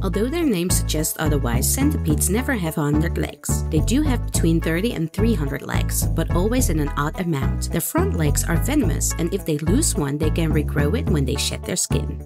Although their name suggests otherwise, centipedes never have 100 legs. They do have between 30 and 300 legs, but always in an odd amount. Their front legs are venomous, and if they lose one, they can regrow it when they shed their skin.